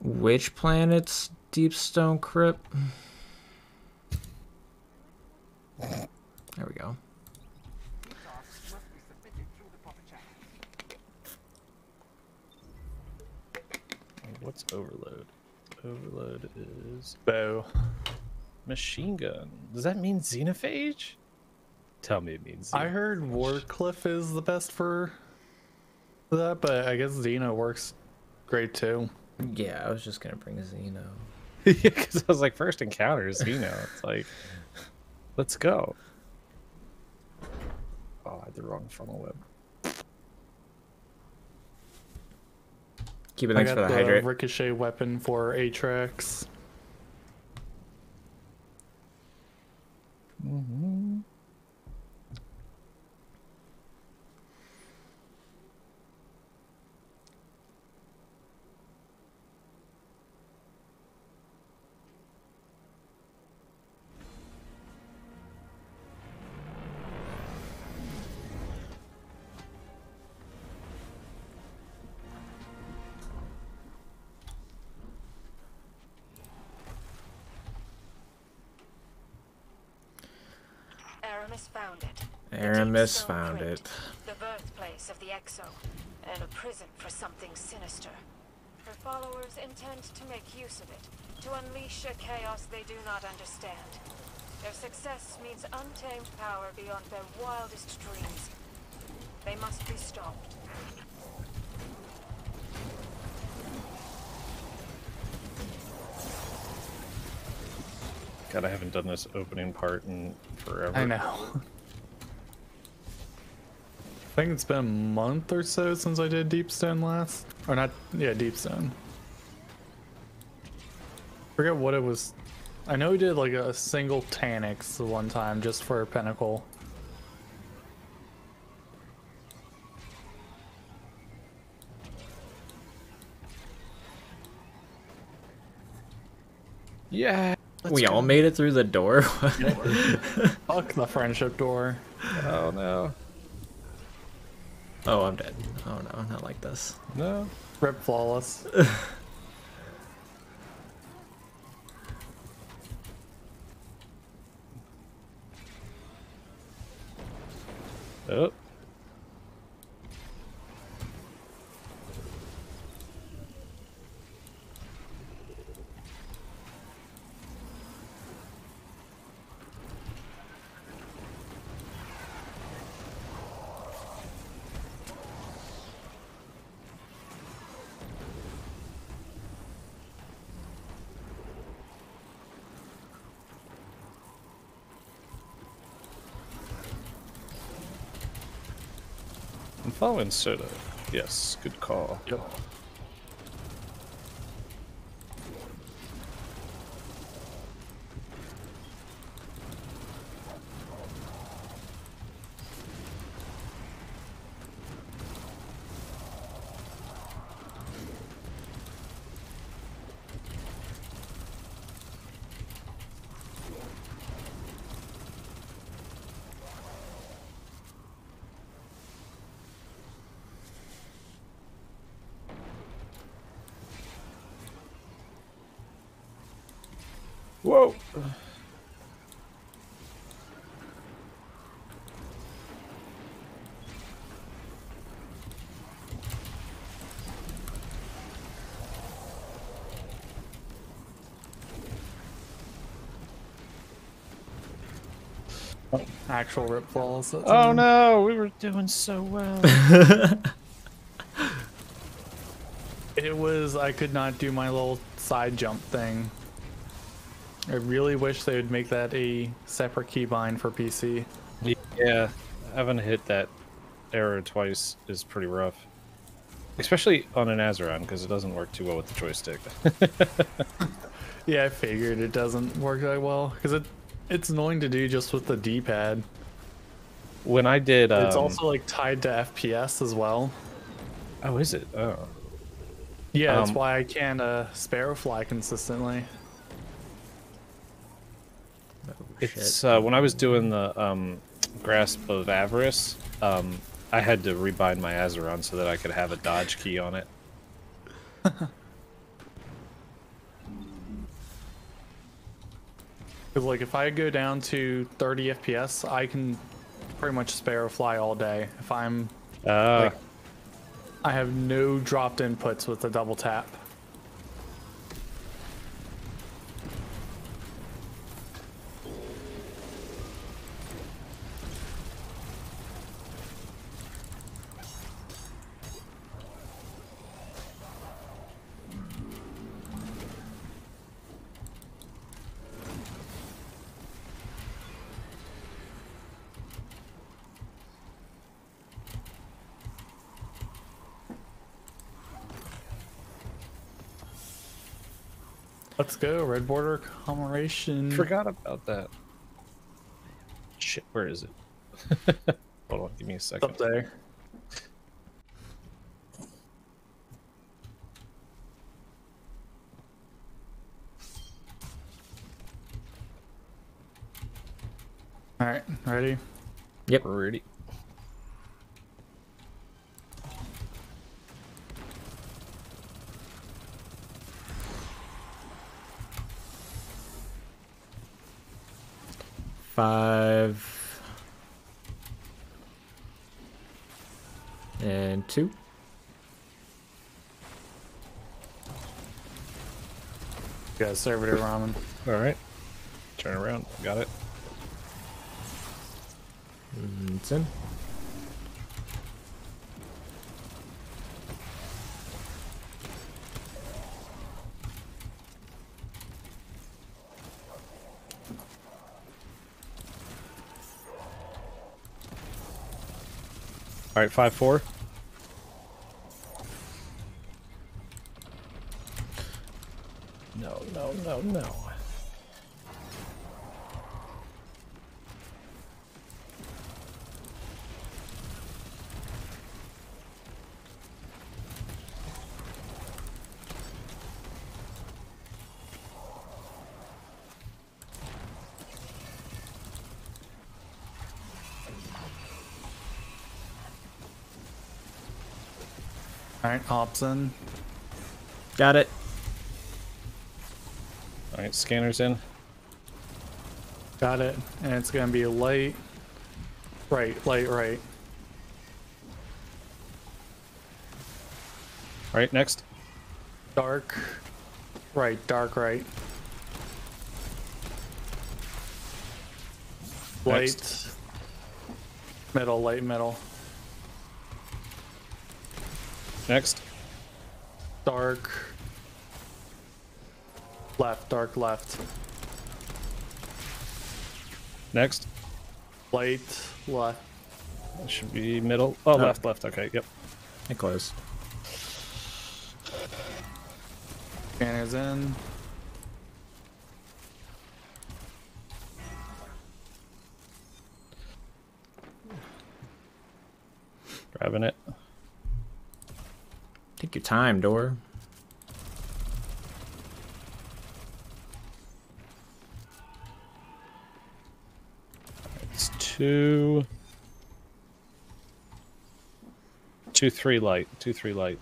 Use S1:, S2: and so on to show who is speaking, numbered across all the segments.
S1: Which planet's deep stone crypt? There we go.
S2: What's overload? Overload is
S3: Bow.
S2: machine gun. Does that mean xenophage? Tell me it means.
S3: I heard Wardcliff is the best for that, but I guess Xeno works great too.
S1: Yeah, I was just gonna bring Xeno.
S2: yeah, because I was like, first encounter is Xeno. It's like, let's go. Oh, I had the wrong funnel web.
S1: Keep it
S3: I
S1: thanks for the
S3: the
S1: hydrate.
S3: ricochet weapon for Atraks.
S2: Mm-hmm.
S4: The
S1: Aramis
S4: Deep Stone
S1: found it.
S4: The birthplace of the Exo, and a prison for something sinister. Her followers intend to make use of it, to unleash a chaos they do not understand. Their success means untamed power beyond their wildest dreams. They must be stopped.
S2: God, I haven't done this opening part in forever.
S3: I know. I think it's been a month or so since I did Deepstone last. Or not, yeah, Deepstone. Forget what it was. I know we did like a single Taniks the one time just for a Pinnacle.
S2: Yeah.
S1: we all made it through the door.
S3: Fuck the friendship door.
S2: Oh no.
S1: Oh, I'm dead. Oh no, not like this.
S2: No.
S3: Rip flawless.
S2: Oh. Following Soda. Yes, good call.
S3: Yep.
S2: Whoa.
S3: Actual rip flawless. that's
S2: Oh
S3: in.
S2: no, we were doing so well.
S3: It was I could not do my little side jump thing. I really wish they would make that a separate keybind for PC.
S2: yeah, having to hit that error twice is pretty rough. Especially on an Azeron, because it doesn't work too well with the joystick.
S3: Yeah, I figured it doesn't work that well because it it's annoying to do just with the D-pad
S2: when I did, um...
S3: it's also like tied to FPS as well.
S2: Oh, is it? Oh.
S3: Yeah,
S2: um, that's
S3: why I can't uh, sparrow fly consistently.
S2: Oh, it's uh, when I was doing the um, grasp of avarice. Um, I had to rebind my Azeron so that I could have a dodge key on it.
S3: Because like if I go down to 30 FPS, I can pretty much spare fly all day. If I'm,
S2: Uh,
S3: Like- I have no dropped inputs with the double tap. Let's go, red border commemoration.
S2: forgot about that. Shit, where is it? Hold on, give me a
S3: It's
S2: second.
S3: up there. All right, ready?
S1: Yep.
S2: Ready.
S1: Five. And two.
S3: Got a servitor ramen.
S2: All right. Turn around. Got it.
S1: And it's in.
S2: All right, five four. No, no, no, no.
S3: All right, Hobson.
S1: Got it.
S2: All right, scanners in.
S3: Got it. And it's gonna be light. Right, light, right.
S2: All right, next.
S3: Dark. Right, dark, right. Light.
S2: Next.
S3: Middle, light, middle.
S2: Next.
S3: Dark. Left, dark, left.
S2: Next.
S3: Light, left.
S2: That should be middle. Oh, left, left. Okay, yep.
S1: I close.
S3: Scanners in.
S2: Grabbing it.
S1: Take your time, door.
S2: It's two. Two, light. Two, three light.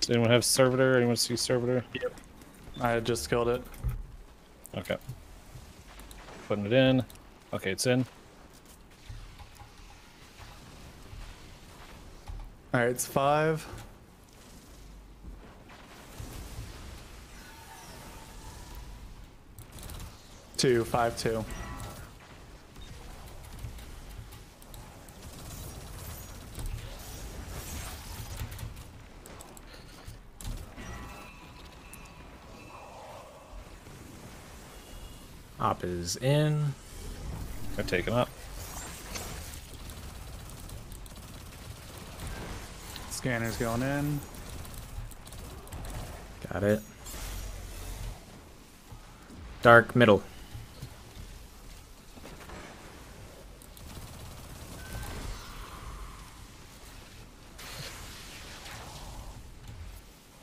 S2: Does anyone have servitor? Anyone see servitor? Yep.
S3: I had just killed it.
S2: Okay. Putting it in. Okay, it's in.
S3: Alright, it's five. Two, five, two.
S1: Op is in.
S2: Got taken up.
S3: Scanners going in.
S1: Got it. Dark middle.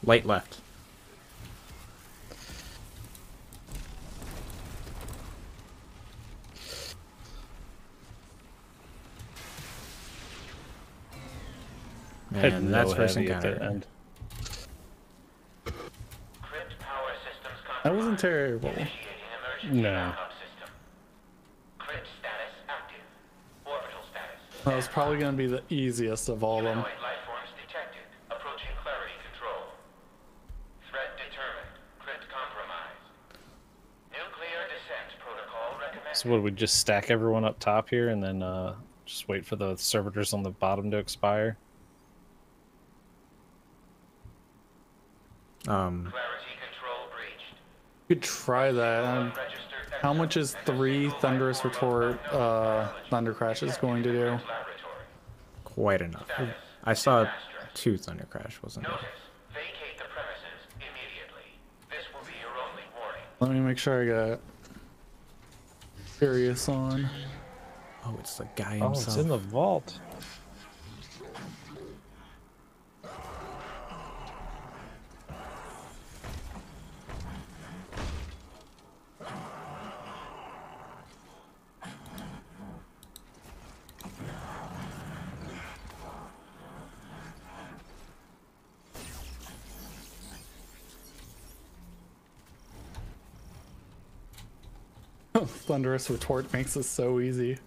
S1: Light left.
S2: Had
S1: And
S2: no
S1: that's first
S2: heavy at the
S1: encounter.
S2: end.
S3: terrible.
S5: Initiating emergency
S2: No.
S5: backup system. Crypt status active. Orbital status.
S3: That was probably gonna be the easiest of all of them.
S5: Humanoid life forms detected. Approaching clarity control. Threat determined. Crypt compromised. Nuclear descent protocol recommended.
S2: So what? We just stack everyone up top here, and then uh, just wait for the servitors on the bottom to expire.
S1: Um,
S5: Clarity control breached.
S3: You could try that. Um, how much is three thunderous retort uh, thunder crashes going to do?
S1: quite enough. I saw two thunder crash, wasn't it?
S5: Notice. Vacate the premises immediately. This will be your only warning.
S3: Let me make sure I got Furious on.
S1: Oh, it's the guy himself.
S2: Oh,
S1: himself.
S2: it's in the vault.
S3: Thunderous retort makes this so easy.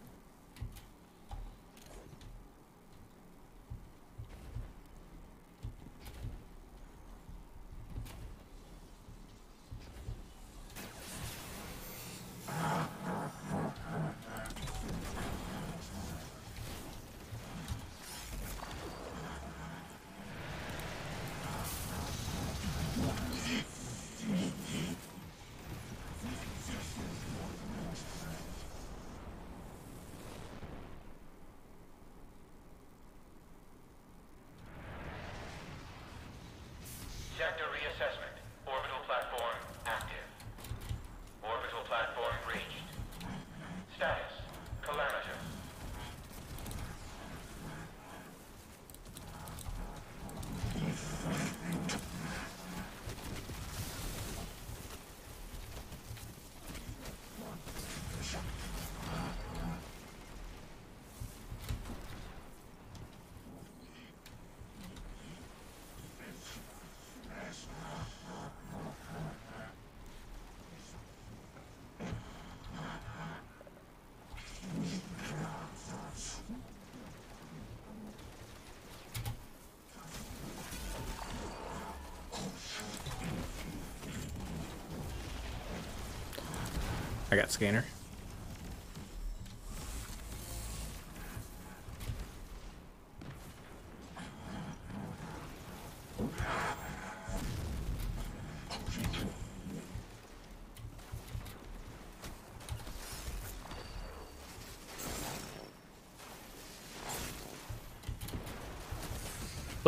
S1: I got scanner.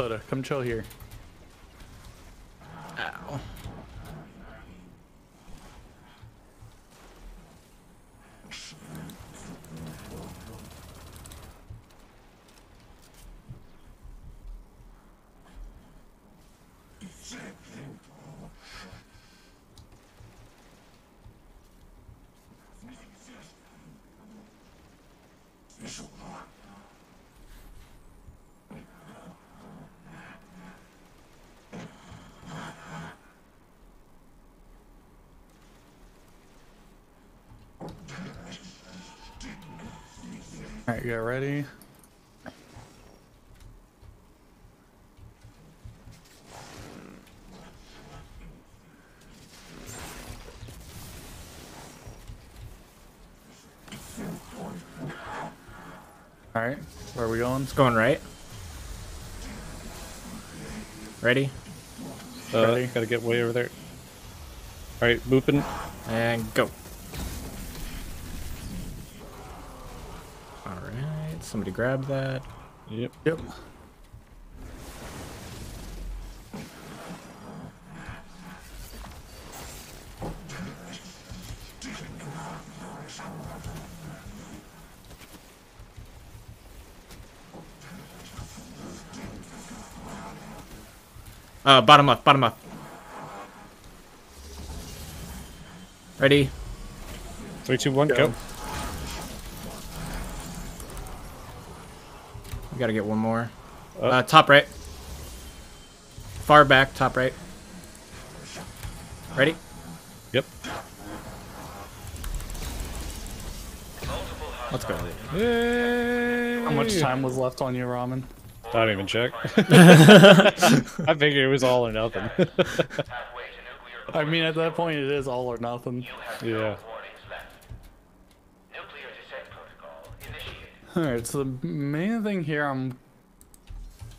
S3: Soda, come chill here. Alright, get ready. Alright, where are we going?
S1: It's going right. Ready?
S2: Uh,
S3: Ready?
S2: gotta get way over there. All right, booping.
S1: And go. Alright, somebody grab that.
S2: Yep.
S3: Yep.
S1: Uh, bottom left, bottom left. Ready?
S2: Three, two, one,
S3: go.
S2: go.
S1: We gotta get one more.
S2: Uh,
S1: uh, top right. Far back, top right. Ready?
S2: Yep.
S1: Let's go.
S2: Yay.
S3: How much time was left on your ramen?
S2: I don't even check. I figured it was all or nothing.
S5: Halfway to nuclear
S3: I mean, at that point, it is all or nothing.
S2: Yeah.
S5: no warnings left. Nuclear descent protocol initiated.
S3: Alright, so the main thing here I'm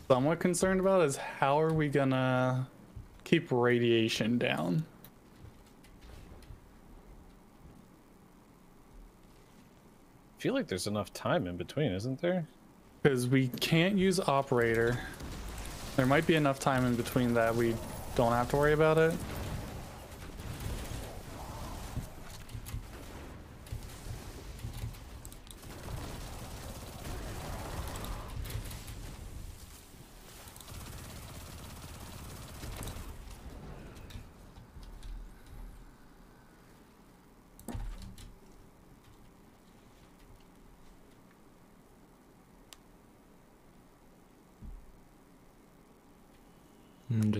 S3: somewhat concerned about is how are we gonna keep radiation down?
S2: I feel like there's enough time in between, isn't there?
S3: Because we can't use operator. There might be enough time in between that we don't have to worry about it.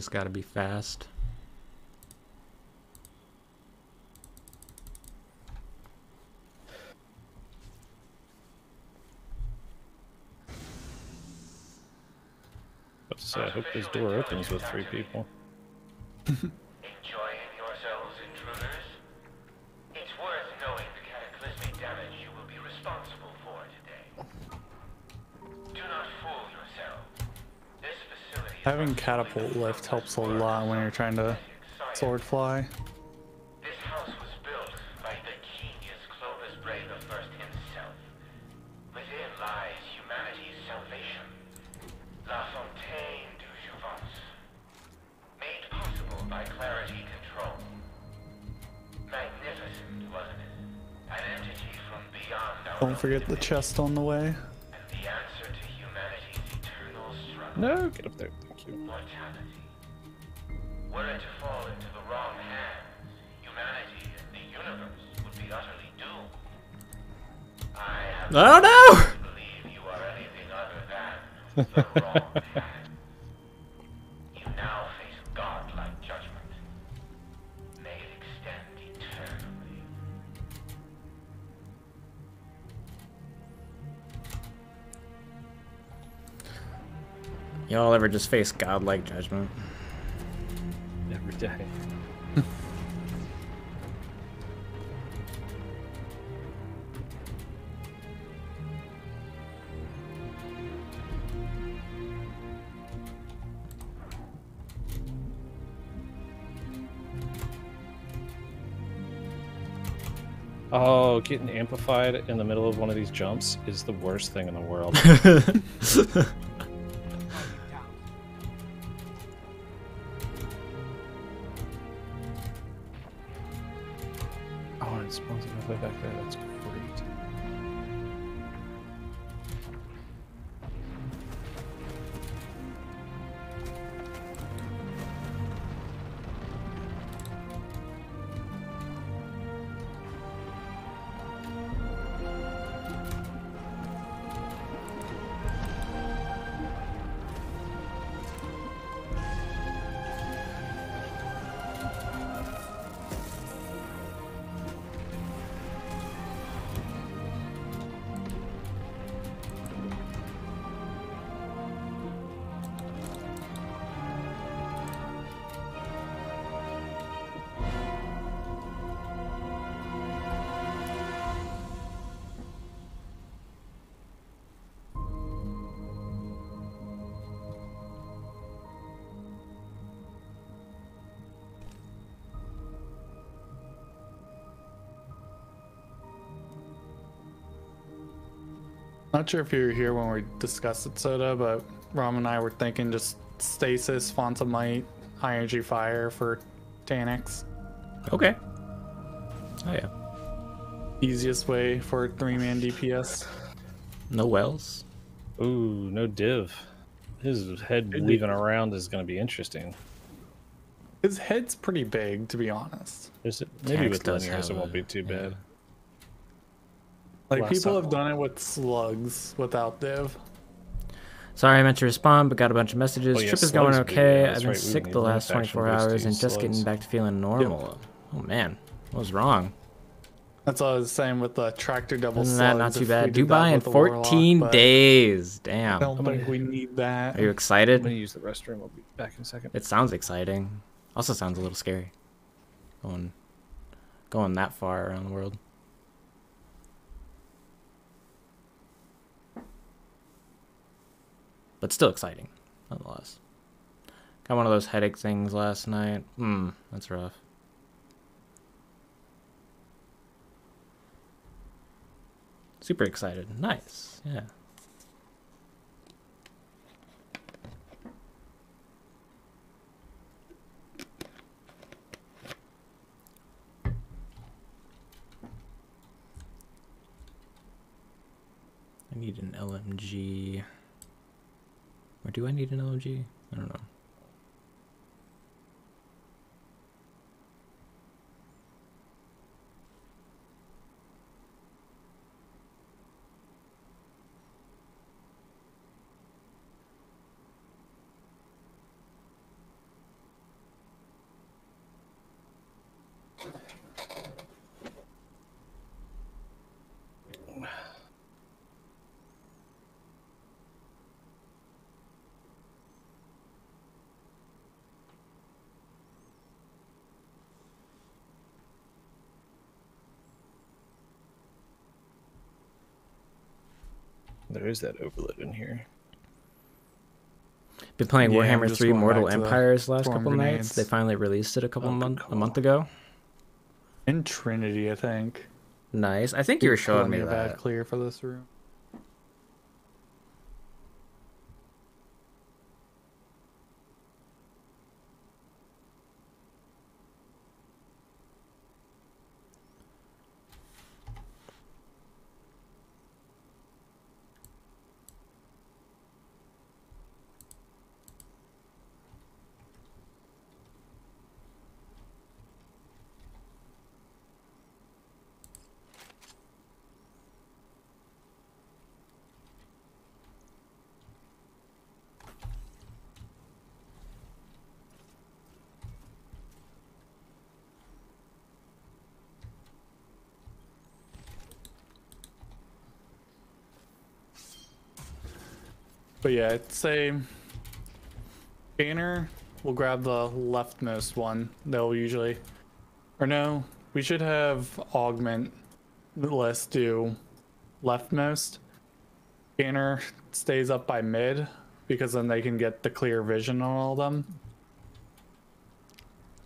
S1: Just gotta be fast.
S2: About to say, I hope this door opens with three people.
S3: Having catapult lift helps a lot when you're trying to sword fly.
S5: This house was built by the genius Clovis Bray the First himself. Within lies humanity's salvation. La Fontaine du Jouvence. Made possible by Clarity Control. Magnificent, wasn't it? An entity from beyond
S3: Don't forget the chest on the way.
S5: And the answer to humanity's eternal struggle.
S2: No, get up there.
S5: Mortality. Were it to fall into the wrong hands, humanity and the universe would be utterly doomed. I have
S1: Oh no!
S5: believe you are anything other than the wrong hand.
S1: Y'all ever just face godlike judgment?
S2: Every day. Oh, getting amplified in the middle of one of these jumps is the worst thing in the world.
S3: Not sure if you were here when we discussed it, Soda, but Rom and I were thinking just stasis, Fontamite, high energy fire for Taniks.
S1: Okay. Oh yeah.
S3: Easiest way for three man DPS.
S1: No wells.
S2: Ooh, no div. His head weaving around is going to be interesting.
S3: His head's pretty big, to be honest.
S2: Is it? Maybe
S1: Tax
S2: with
S1: does
S2: linears it won't be too
S1: yeah.
S2: bad.
S3: Like
S2: Last
S3: people
S2: time.
S3: have done it with slugs without div.
S1: Sorry I meant to respond, but got a bunch of messages.
S2: Oh, yeah,
S1: Trip is going
S2: slugs be-
S1: okay.
S2: yeah,
S1: I've been
S2: right,
S1: sick the last 24 hours and just
S2: slugs.
S1: getting back to feeling normal. Oh man, what was wrong?
S3: That's all I was saying with the tractor double
S1: Isn't that
S3: slugs.
S1: not too bad?
S3: did that
S1: Dubai in
S3: with the Warlock,
S1: 14
S3: but
S1: days.
S3: I
S1: Damn.
S3: don't think we need that.
S1: Are you excited?
S2: I'm gonna use the restroom. I'll be back in a second.
S1: It sounds exciting. Also sounds a little scary. Going going that far around the world. But still exciting, nonetheless. Got one of those headache things last night. Hmm, that's rough. Super excited. Nice. Yeah. I need an LMG. Or do I need an LMG? I don't know.
S2: There is that overload in here.
S1: Been playing
S3: Yeah,
S1: Warhammer 3 Mortal
S3: back the
S1: Empires last
S3: storm
S1: couple nights. They finally released it a couple
S2: Oh,
S1: month
S2: good
S1: a month ago.
S3: In Trinity, I think.
S1: Nice. I think you were showing me
S3: Plenty of ad
S1: that.
S3: clear for this room. But yeah, I'd say Banner will grab the leftmost one. They'll usually, or no, we should have Augment. Let's do leftmost. Banner stays up by mid because then they can get the clear vision on all of them.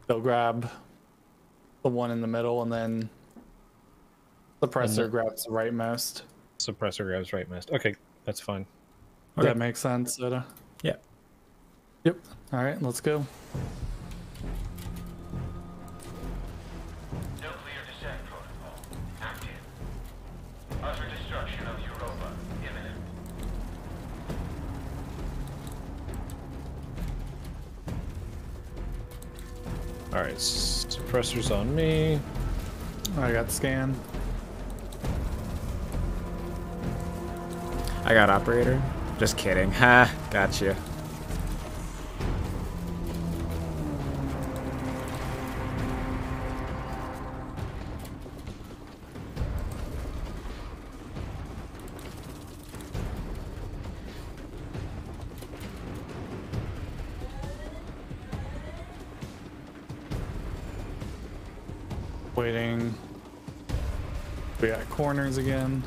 S3: They'll grab the one in the middle and then suppressor
S2: the-
S3: grabs the rightmost.
S2: Suppressor grabs right mist. Okay, that's fine.
S3: Does
S1: Okay.
S3: that makes sense, Soda?
S1: Yeah.
S3: Yep. All right, let's go.
S5: Nuclear descent protocol active. Utter destruction of Europa imminent.
S2: All right, suppressors on me.
S3: I got scan.
S1: I got operator. Just kidding. Ha, gotcha.
S3: Waiting. We got corners again.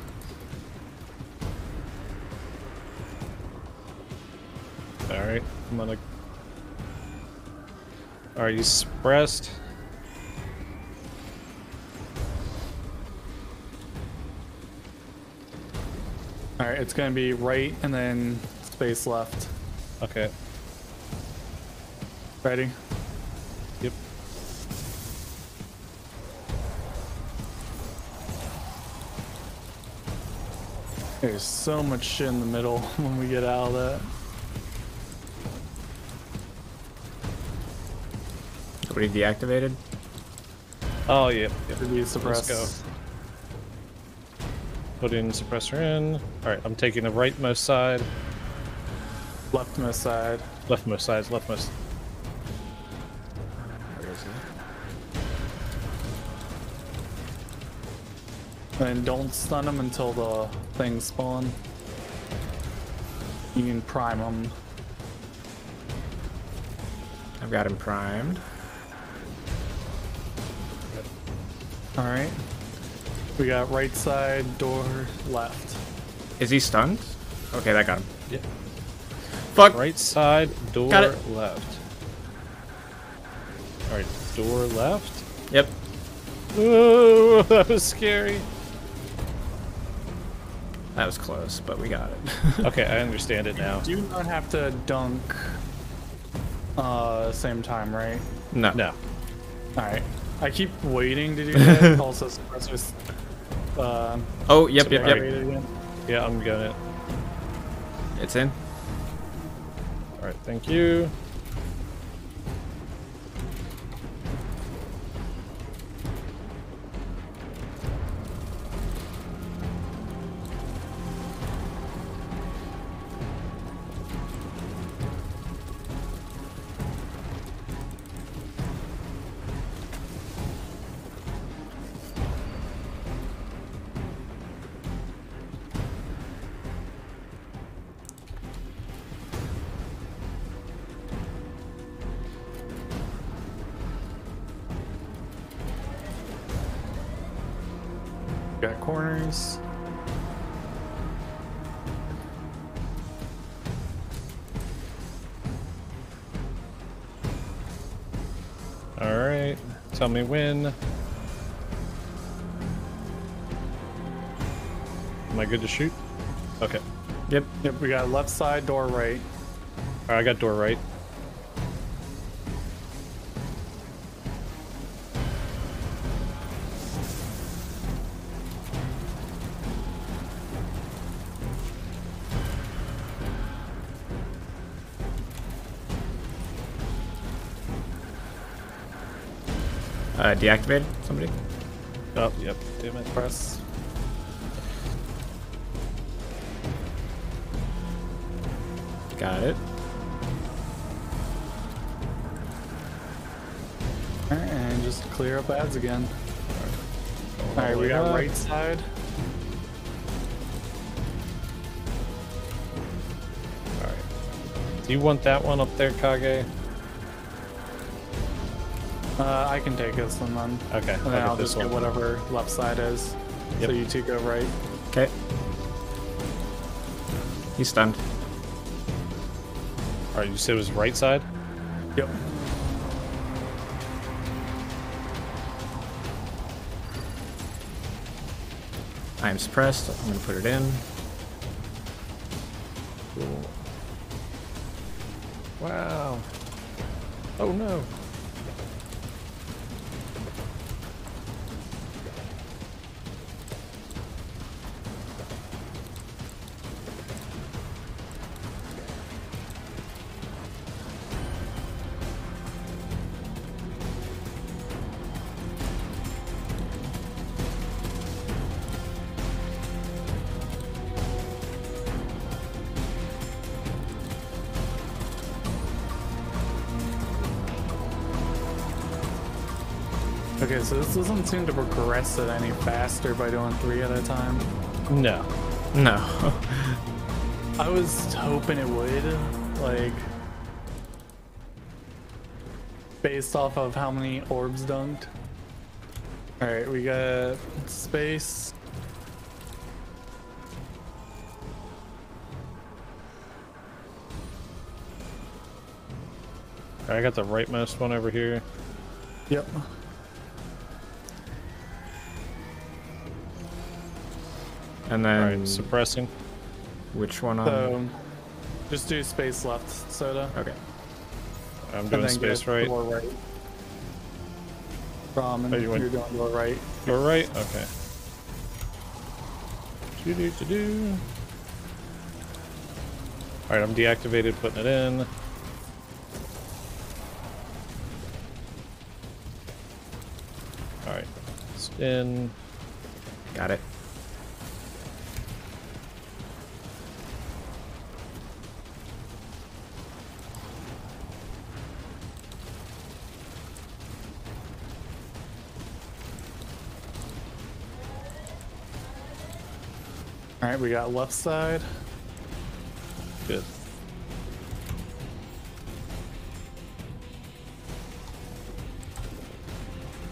S2: I'm gonna. Are you suppressed?
S3: All right, it's gonna be right and then space left.
S2: Okay.
S3: Ready?
S2: Yep.
S3: There's so much shit in the middle when we get out of that.
S1: Nobody deactivated?
S2: Oh, yep. yep.
S3: To be suppressed.
S2: go. Putting suppressor in. All right, I'm taking the rightmost side,
S3: Leftmost side.
S2: leftmost side, leftmost.
S1: Where is he?
S3: And don't stun them until the things spawn. You can prime them.
S1: I've got him primed.
S3: All right. We got right side door left.
S1: Is he stunned? Okay, that got him.
S2: Yeah.
S1: Fuck.
S2: Right side, door
S1: Got it.
S2: left. Alright, door left.
S1: Yep.
S2: Ooh, that was scary.
S1: That was close, but we got it.
S2: Okay, I understand it now.
S3: Do not have to dunk uh same time, right?
S1: no.
S2: No.
S3: All right. I keep waiting to do that. also, suppressors. Uh,
S1: Oh, yep, yep, yep.
S3: again.
S2: Yeah, I'm getting it.
S1: It's in.
S2: Alright, thank you. Tell me when. Am I good to shoot? Okay.
S1: Yep.
S3: Yep, we got left side door right.
S2: Alright, I got door right.
S1: Uh, deactivated somebody?
S2: Oh, yep. Damn it.
S3: Press.
S1: Got it.
S3: And just clear up ads again. Alright, we got right side.
S2: Alright. Do you want that one up there, Kage?
S3: Uh, I can take this one then.
S2: Okay,
S3: And then
S2: I'll
S3: I'll
S2: get this
S3: just get
S2: one.
S3: whatever left side is.
S2: Yep.
S3: So you two go right.
S1: Okay. He's stunned.
S2: Alright, you said it was right side?
S3: Yep.
S1: I am suppressed. I'm gonna put it in.
S3: Okay, so this doesn't seem to progress it any faster by doing three at a time.
S2: No.
S1: No.
S3: I was hoping it would, like, based off of how many orbs dunked. Alright, we got space.
S2: I got the rightmost one over here.
S3: Yep.
S1: And then
S2: Alright, suppressing.
S1: which one on?
S3: So, just do space left, soda.
S1: okay.
S2: I'm
S3: and
S2: doing space right.
S3: Door right. Rom, and
S2: Oh, you
S3: you're doing door right.
S2: Door right? Okay. Do do do do. Alright, I'm deactivated, putting it in. Alright. It's in.
S1: Got it.
S3: All right, we got left side.
S2: Good.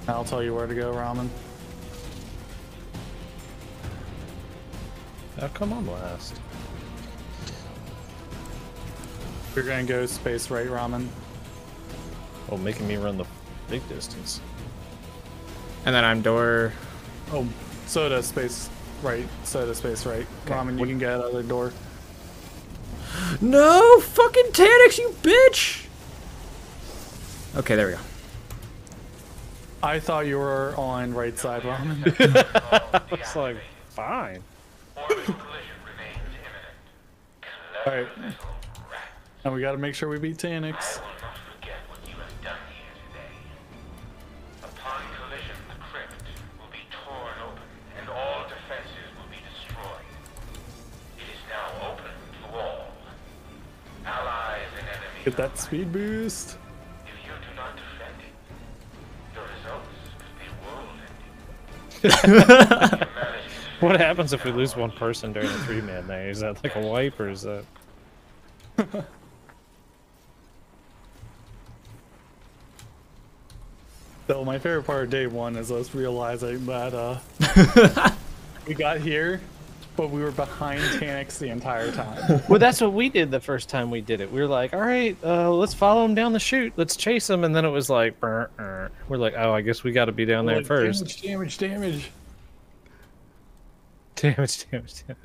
S3: I'll tell you where to go, Ramen.
S2: How come I'm last?
S3: You're gonna go space right, Ramen.
S2: Oh, making me run the big distance.
S1: And then I'm door.
S3: Oh, soda space right. side of space right. Ramen, you can get out of the door.
S1: No fucking Taniks, you bitch! Okay, there we go.
S3: I thought you were on right side, Ramen.
S2: It's like, fine.
S5: Orbital collision remains imminent.
S3: All right,
S5: Little
S3: and we got to make sure we beat
S5: I Taniks. World-ending. Humanity
S2: What happens if we lose one person during a three man night? Is that like a wipe or is that.
S3: So my favorite part of day one is us realizing that uh, we got here, but we were behind Taniks the entire time.
S2: Well, that's what we did the first time we did it. We were like, all right, uh, let's follow him down the chute. Let's chase him. And then it was like, "Brr, brr." we're like, oh, I guess we got to be down there
S3: Like,
S2: first.
S3: Damage, damage, damage.
S2: Damage, damage, damage.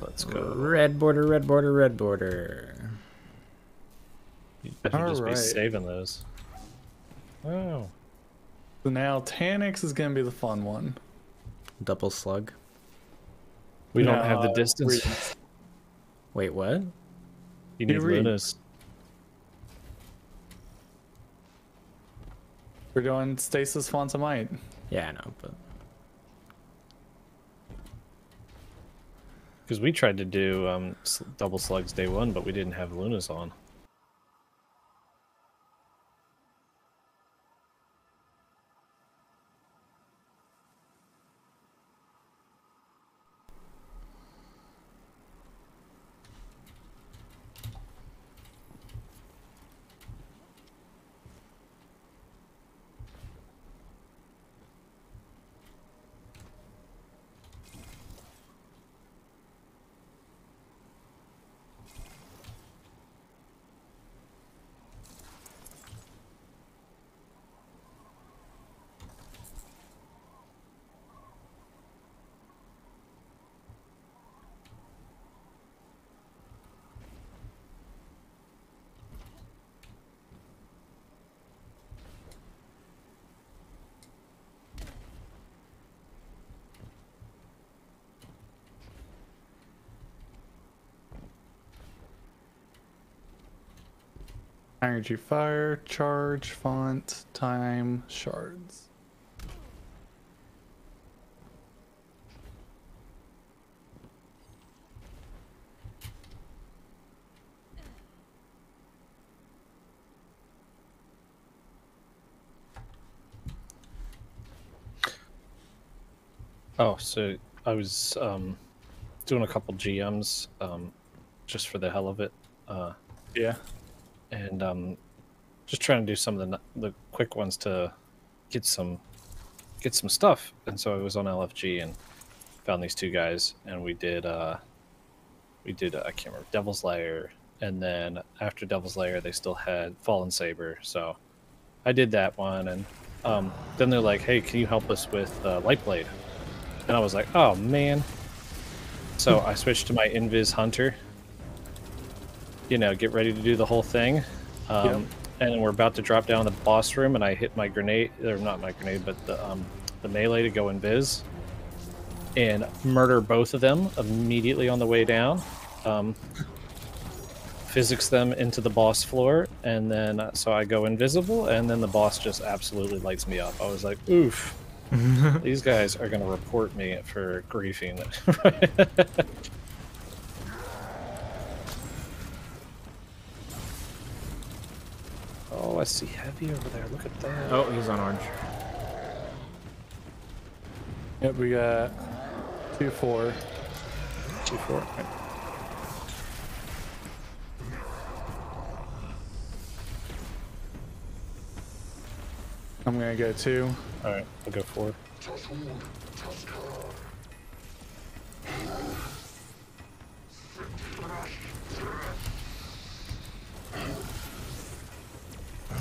S2: Let's go.
S1: Red border, red border, red border.
S2: I should just be saving those. Oh.
S3: So now Taniks is gonna be the fun one.
S1: Double slug.
S2: We don't have the distance.
S3: we-
S1: Wait, what?
S2: You need
S3: read.
S2: Lunas.
S3: We're doing Stasis Font of Might.
S1: Yeah, I know, but
S2: Because we tried to do um, double slugs day one, but we didn't have Lunas on.
S3: Energy fire, charge, font, time, shards.
S2: Oh, so I was um, doing a couple GMs um, just for the hell of it, uh,
S3: Yeah.
S2: And um, just trying to do some of the the quick ones to get some get some stuff. And so I was on LFG and found these two guys, and we did uh, we did uh, I can't remember Devil's Lair, and then after Devil's Lair, they still had Fallen Saber. So I did that one, and um, then they're like, "Hey, can you help us with uh, Lightblade?" And I was like, "Oh man!" So I switched to my Invis Hunter. You know, get ready to do the whole thing. Um,
S3: Yep.
S2: And we're about to drop down the boss room, and I hit my grenade, or not my grenade, but the um, the melee to go invis, and murder both of them immediately on the way down. Um, physics them into the boss floor, and then uh, so I go invisible, and then the boss just absolutely lights me up. I was like, oof. These guys are gonna report me for griefing. Oh, I see heavy over there. Look at that.
S1: Oh, he's on orange.
S3: Yep, we got two four.
S2: Two four. Right.
S3: I'm gonna go two.
S2: All right, I'll go four.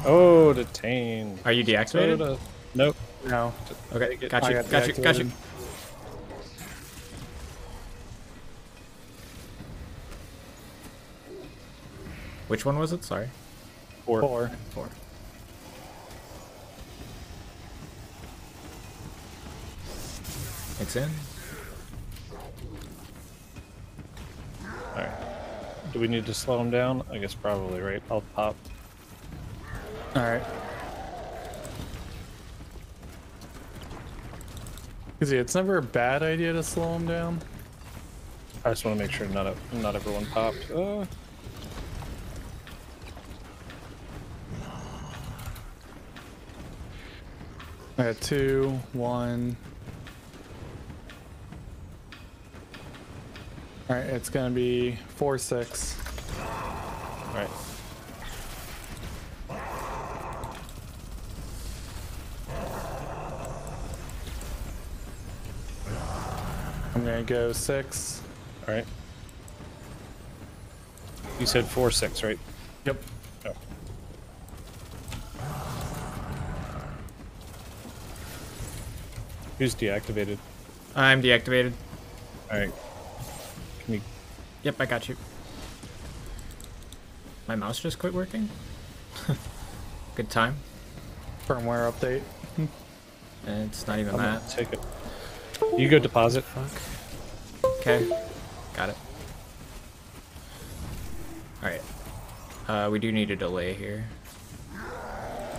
S2: Oh, detain.
S1: Are you deactivated?
S2: Nope.
S3: No.
S1: Okay,
S2: Take it.
S1: got
S3: I
S1: you,
S3: got
S1: got you, got you. Which one was it? Sorry.
S2: Four.
S3: Four.
S1: Four. It's in.
S2: All right. Do we need to slow him down? I guess probably, right? I'll pop.
S3: All right. Cause it's never a bad idea to slow him down.
S2: I just want to make sure not a, not everyone popped. Uh,
S3: I got two, one. All right, it's gonna be four six.
S2: all right.
S3: I'm gonna go six.
S2: All right. You said four six, right?
S3: Yep.
S2: Oh. Who's deactivated?
S1: I'm deactivated.
S2: All right. Can we?
S1: Yep, I got you. My mouse just quit working. Good time.
S3: Firmware update.
S1: It's not even
S2: I'm
S1: that.
S2: take it. You go deposit.
S1: Fuck. Okay. Got it. Alright. Uh, we do need a delay here.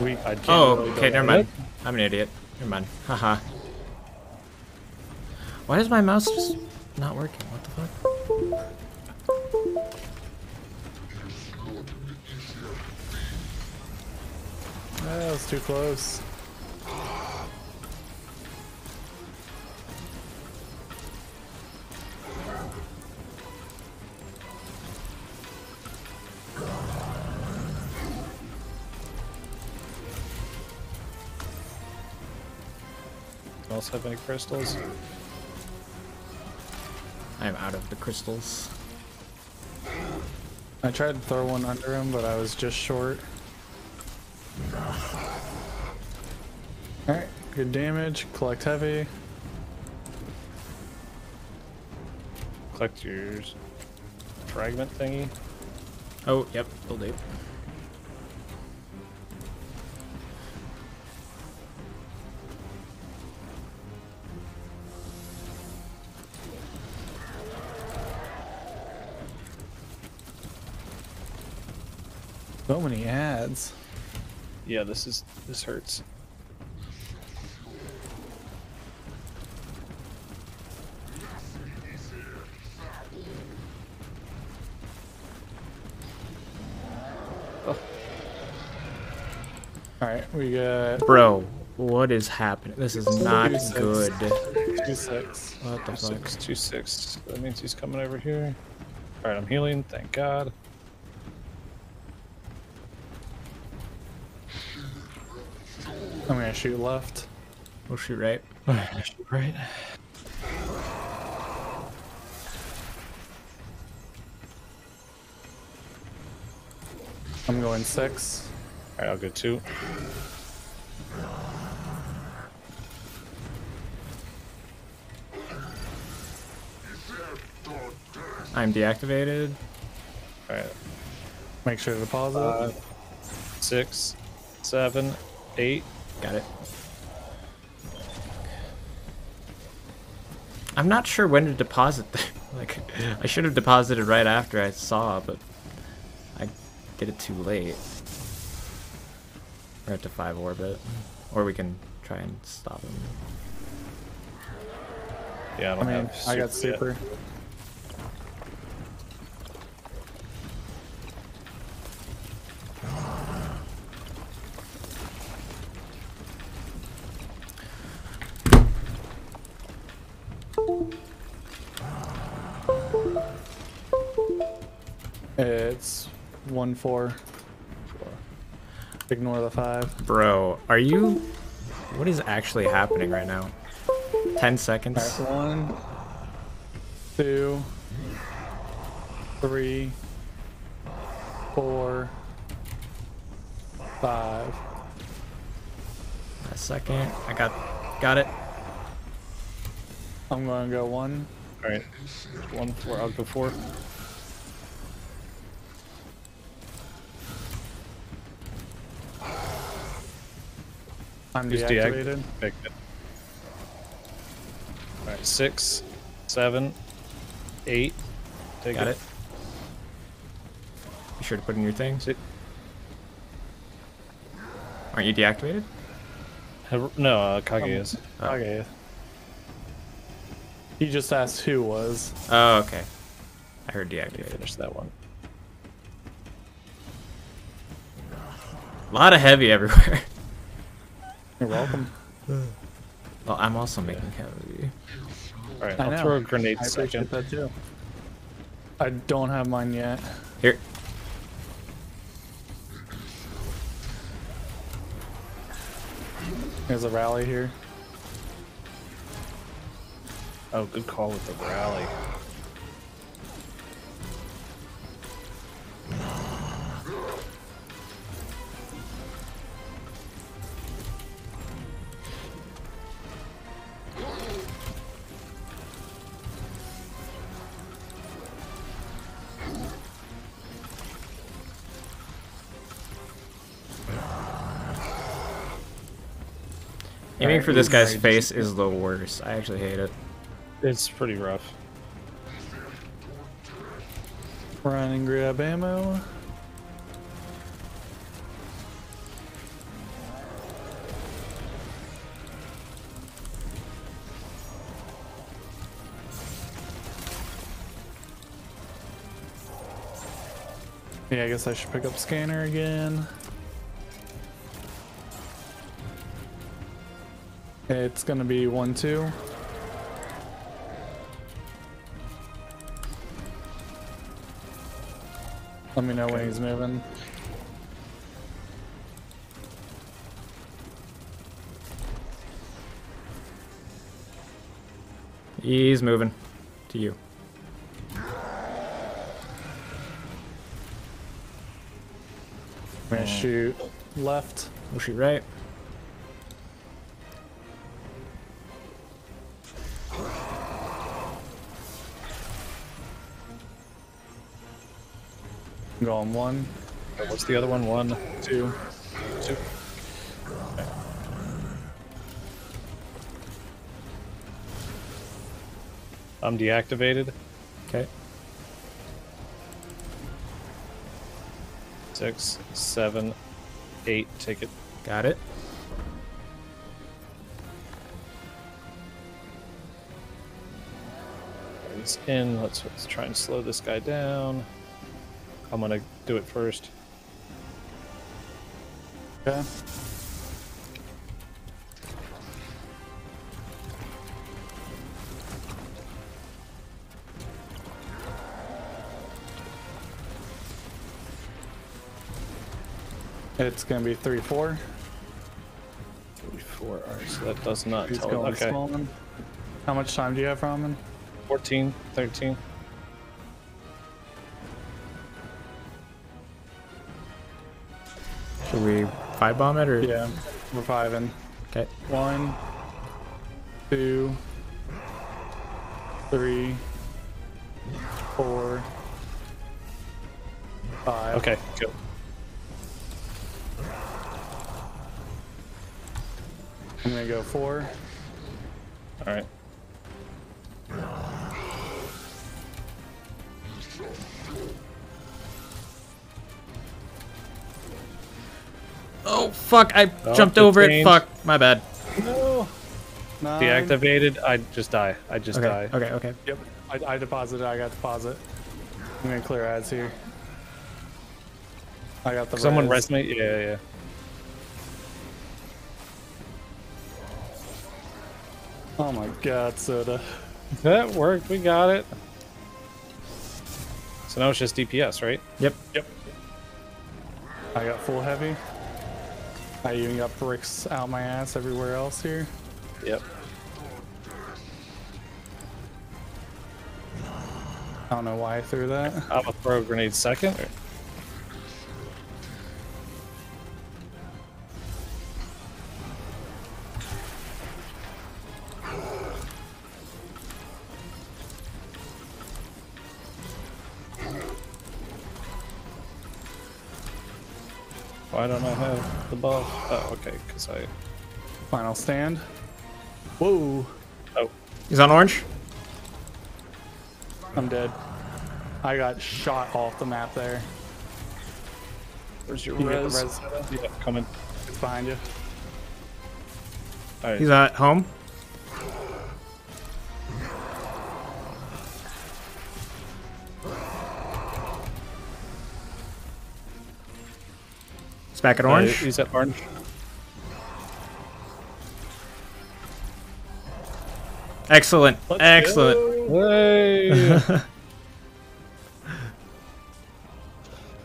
S3: We.
S2: I can't
S1: Oh,
S2: really
S1: okay, never mind. I'm an idiot. Never mind. Haha. Why is my mouse just not working? What the fuck?
S3: Ah, that was too close.
S2: Else have any crystals?
S1: I'm out of the crystals.
S3: I tried to throw one under him, but I was just short. Alright, good damage. Collect heavy.
S2: Collect your fragment thingy.
S1: Oh, yep, will do.
S3: So many ads.
S2: Yeah, this is this hurts.
S3: Alright, we got
S1: Bro, what is happening? This is not
S3: Two six.
S1: good.
S3: two six.
S1: What the
S2: Two
S1: fuck?
S2: six, two six. That means he's coming over here. All right, I'm healing. Thank God.
S3: I'm gonna shoot left.
S1: We'll shoot right.
S2: Right.
S3: I'm going six.
S2: All right, I'll go two.
S1: I'm deactivated.
S2: All right,
S3: Make sure to pause it.
S2: five, six, seven, eight.
S1: Got it. I'm not sure when to deposit them. Like, I should have deposited right after I saw, but I did it too late. We're at the five orbit, or we can try and stop him.
S2: Yeah, I
S3: I
S2: don't
S3: mean,
S2: have.
S3: I got
S2: yet.
S3: It's one four. Ignore the five.
S1: Bro, are you... What is actually happening right now? 10
S3: Alright,
S1: seconds.
S3: one, two, three, four, five.
S1: A second. I got... Got it.
S3: I'm gonna go one.
S2: All right, one four. I'll go four.
S3: I'm
S2: Just
S3: deactivated.
S2: Okay. All right, six, seven, eight. Take
S1: Got it. Be sure to put in your things.
S2: Sit.
S1: Aren't you deactivated?
S2: No, uh, Kage is.
S1: Oh.
S3: Okay. He just asked who was.
S1: Oh, okay. I heard
S2: You
S1: deactivated.
S2: finish that one.
S1: A lot of heavy everywhere.
S3: You're welcome.
S1: Well, I'm also making heavy.
S2: All right,
S3: I
S2: I'll
S3: know.
S2: throw a grenade
S3: I appreciate
S2: second.
S3: that too. I don't have mine yet.
S1: Here.
S3: There's a rally here.
S2: Oh, good call with the rally.
S1: Aiming
S2: Alright,
S1: for this guy's face is the worst. I actually hate it.
S2: It's pretty rough.
S3: Run and grab ammo. Yeah, I guess I should pick up scanner again. It's gonna be one, two. Let me know when he's moving.
S1: He's moving to you.
S3: I'm gonna hmm. shoot left.
S1: We'll shoot right.
S3: Going one,
S2: Uh, What's the other one? One,
S3: two.
S2: two. I'm deactivated.
S1: Okay.
S2: Six, seven, eight. Take it.
S1: Got it.
S2: It's in. Let's, let's try and slow this guy down. I'm gonna do it first.
S3: Okay. It's gonna be three, four.
S2: Three, four. Alright, so that does not
S3: He's
S2: tell.
S3: going
S2: Okay.
S3: small. How much time do you have, Ramen?
S2: 14, 13.
S1: We five bomb it or?
S3: Yeah, we're five in.
S1: Okay.
S3: One, two, three, four, five.
S2: Okay, good.
S3: I'm gonna go four.
S2: Alright.
S1: Oh fuck! I
S2: Oh,
S1: jumped over it.
S2: detained.
S1: Fuck. My bad.
S3: No. Nine.
S2: Deactivated. I just die. I just
S1: Okay.
S2: die.
S1: Okay. Okay.
S3: Yep. I, I deposited. I got deposit. I'm gonna clear ads here. I got the.
S2: Someone
S3: res.
S2: res me? Yeah, yeah.
S3: Oh my god, soda.
S2: That worked. We got it. So now it's just DPS, right?
S1: Yep.
S3: Yep. I got full heavy. I even got bricks out my ass everywhere else here.
S2: Yep.
S3: I don't know why I threw that.
S2: I'm gonna throw a grenade second. Why don't I have the buff? Oh, okay, because I.
S3: Final stand. Whoa,
S2: Oh,
S1: He's on orange.
S3: I'm dead. I got shot off the map there.
S2: where's your
S3: You got the
S2: res?
S3: res?
S2: Yeah, coming.
S3: It's behind you.
S2: All right.
S1: He's at home. Back at
S2: Uh,
S1: orange.
S2: he's at orange.
S1: Excellent. Excellent.
S2: Hey!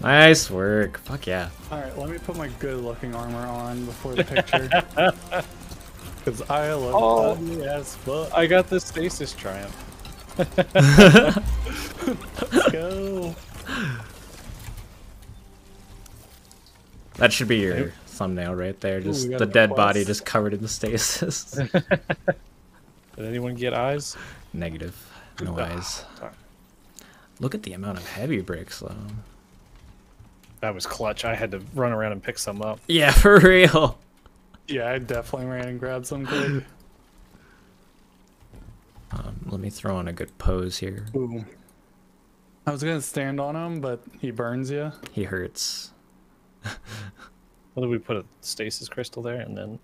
S1: Nice work. Fuck yeah.
S3: All right, let me put my good-looking armor on before the picture. Because I look
S2: Oh.
S3: ugly as fuck.
S2: I got the stasis triumph.
S3: Let's go.
S1: That should be your thumbnail right there. Just
S3: we got
S1: the
S3: a
S1: dead body just covered in the stasis.
S2: Did anyone get eyes?
S1: Negative. No
S2: Ah,
S1: eyes.
S2: sorry.
S1: Look at the amount of heavy bricks though.
S2: That was clutch. I had to run around and pick some up.
S1: Yeah, for real.
S3: Yeah, I definitely ran and grabbed some quick.
S1: Um, let me throw on a good pose here.
S3: Ooh. I was gonna stand on him, but he burns you.
S1: He hurts.
S2: Well, did we put a stasis crystal there and then